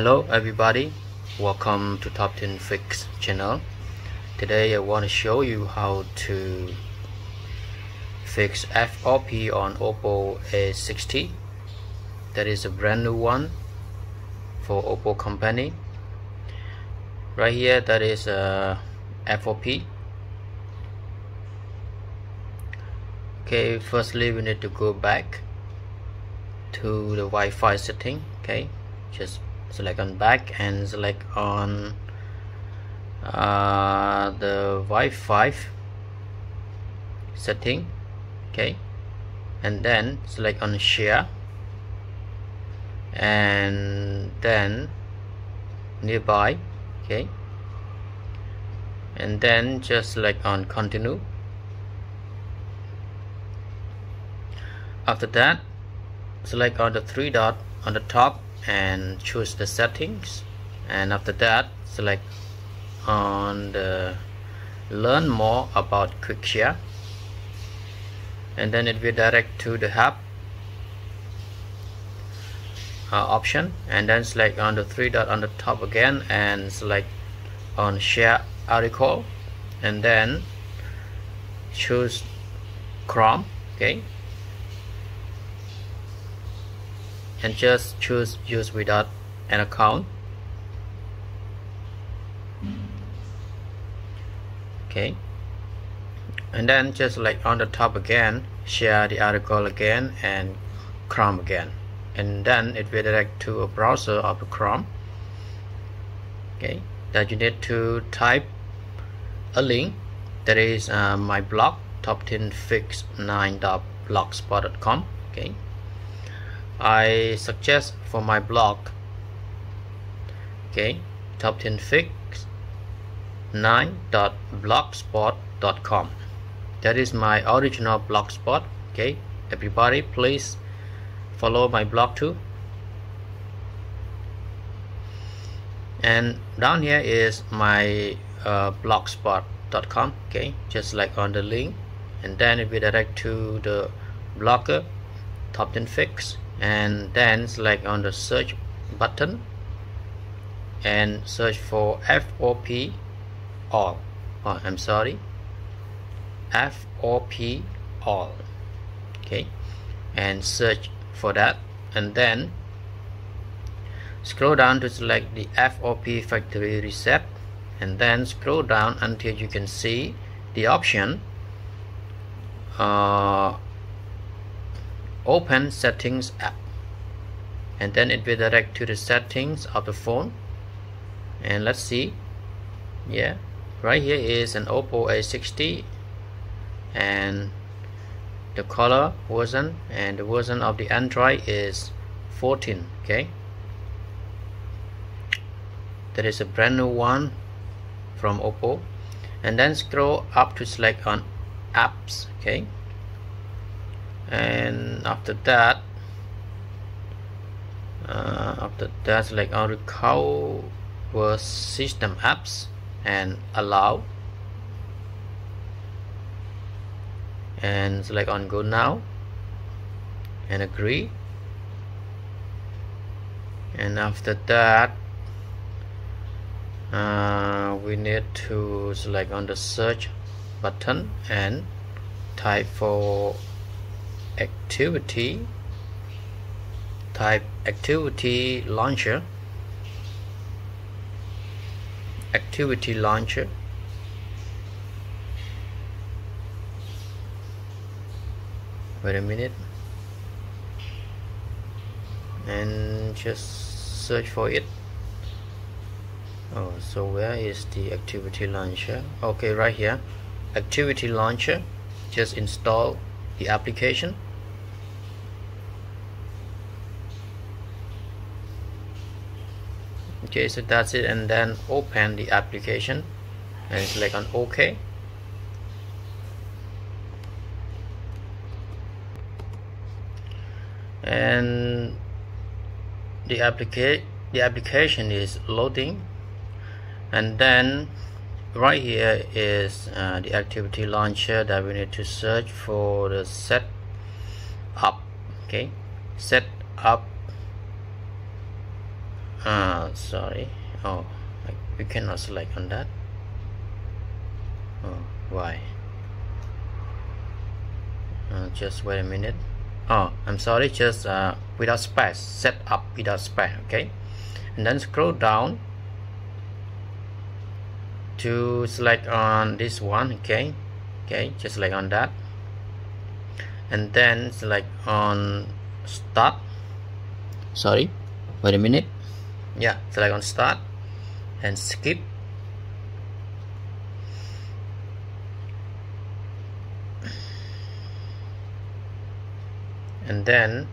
Hello everybody, welcome to Top 10 Fix channel. Today I want to show you how to fix FOP on Oppo A60. That is a brand new one for Oppo company. Right here that is uh, a FOP. Okay, firstly we need to go back to the Wi-Fi setting. Okay, just select on back and select on uh, the Wi-Fi setting okay? And then select on share. And then nearby okay? And then just select on continue. After that select on the three dot on the top and choose the settings. And after that select on the learn more about quick share. And then it will direct to the hub uh, option. And then select on the three dot on the top again and select on share article. And then choose Chrome okay and just choose use without an account. Okay. And then just like on the top again share the article again and Chrome again. And then it will direct to a browser of Chrome. Okay. That you need to type a link that is uh, my blog top 10 fix 9blogspot.com okay I suggest for my blog okay top 10 fix 9.blogspot.com that is my original blogspot okay? Everybody please follow my blog too. And down here is my uh, blogspot.com okay? Just like on the link. And then it will direct to the blogger top 10 fix and then select on the search button and search for FOP all. Oh, I'm sorry. FOP all. Okay. And search for that. And then scroll down to select the FOP factory reset. And then scroll down until you can see the option uh, open settings app. And then it will direct to the settings of the phone. And let's see. Yeah right here is an Oppo A60 and the color version and the version of the Android is 14 okay? That is a brand new one from Oppo. And then scroll up to select on apps okay and after that uh, after that select on recover system apps and allow. And select on go now and agree. And after that uh, we need to select on the search button and type for activity type activity launcher activity launcher wait a minute and just search for it. Oh so where is the activity launcher? Okay right here. Activity launcher just install the application okay so that's it and then open the application and select on OK. And the applica the application is loading and then right here is uh, the activity launcher that we need to search for the set up okay set up uh sorry. Oh we cannot select on that. Oh why? Uh, just wait a minute. Oh I'm sorry just uh, without space. Set up without space okay? And then scroll down to select on this one okay? Okay just like on that. And then select on start. Sorry wait a minute yeah select on start and skip. And then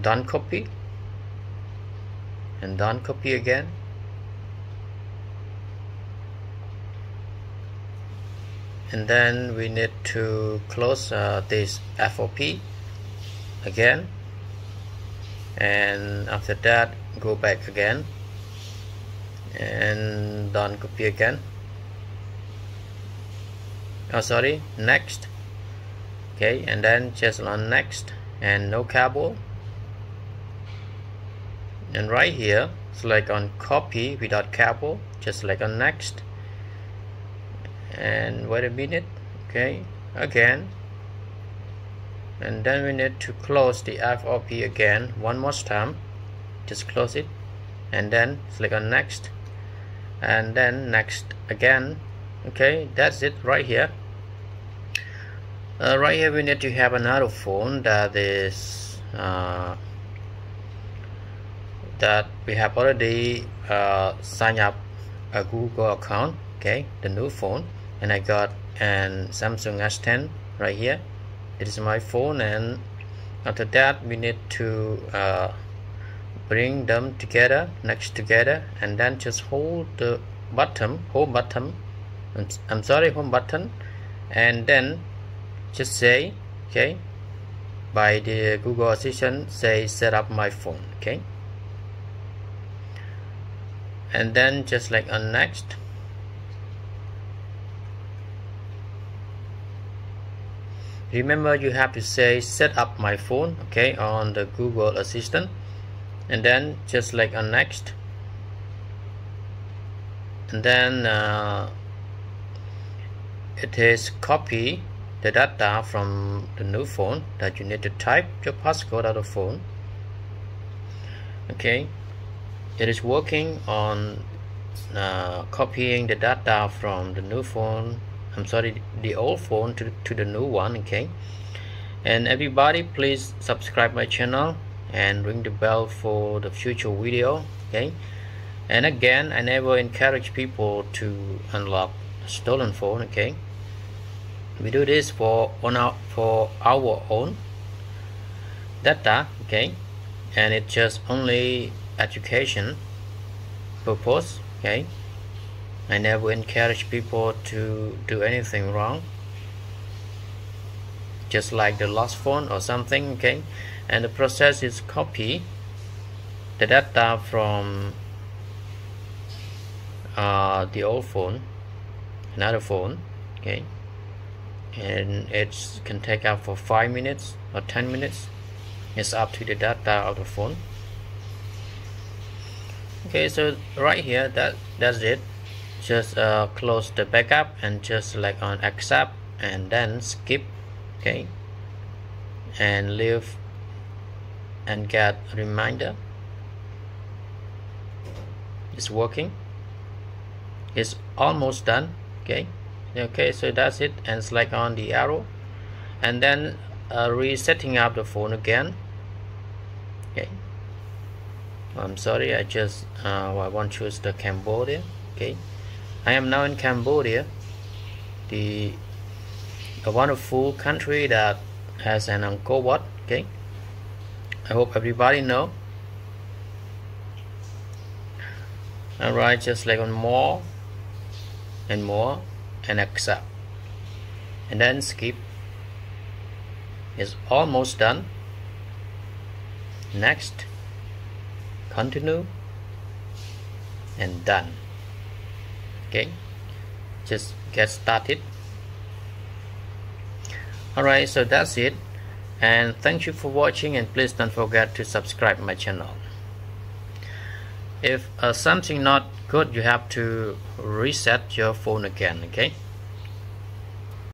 done copy. And done copy again. And then we need to close uh, this FOP again and after that go back again. And done copy again. Oh sorry next. Okay and then just on next. And no cable and right here select on copy without cable just select on next. And wait a minute. Okay again and then we need to close the FOP again one more time. Just close it. And then click on next. And then next again. Okay that's it right here. Uh, right here we need to have another phone that is uh, that we have already uh, signed up a Google account. Okay the new phone. And I got an Samsung S10 right here it is my phone and after that we need to uh, bring them together next together and then just hold the button home button. I'm sorry home button. And then just say okay by the Google Assistant say set up my phone okay? And then just like on next remember you have to say set up my phone okay on the Google Assistant. And then just like on next. And then uh, it is copy the data from the new phone that you need to type your passcode out of the phone. Okay. It is working on uh, copying the data from the new phone I'm sorry the old phone to, to the new one okay? And everybody please subscribe my channel and ring the bell for the future video okay? And again I never encourage people to unlock stolen phone okay? We do this for on our for our own data okay? And it's just only education purpose okay I never encourage people to do anything wrong. Just like the lost phone or something okay? And the process is copy the data from uh, the old phone another phone okay? And it can take up for 5 minutes or 10 minutes. It's up to the data of the phone. Okay so right here that that's it just uh, close the backup and just select on accept and then skip okay? And leave and get reminder. It's working. It's almost done okay? Okay so that's it. And select on the arrow. And then uh, resetting up the phone again okay? I'm sorry I just uh, I want to choose the Cambodia okay I am now in Cambodia the a wonderful country that has an Angkor Wat okay I hope everybody know. Alright just like on more and more and accept. And then skip. Is almost done. Next continue and done okay. Just get started. Alright so that's it. And thank you for watching and please don't forget to subscribe my channel. If uh, something not good you have to reset your phone again okay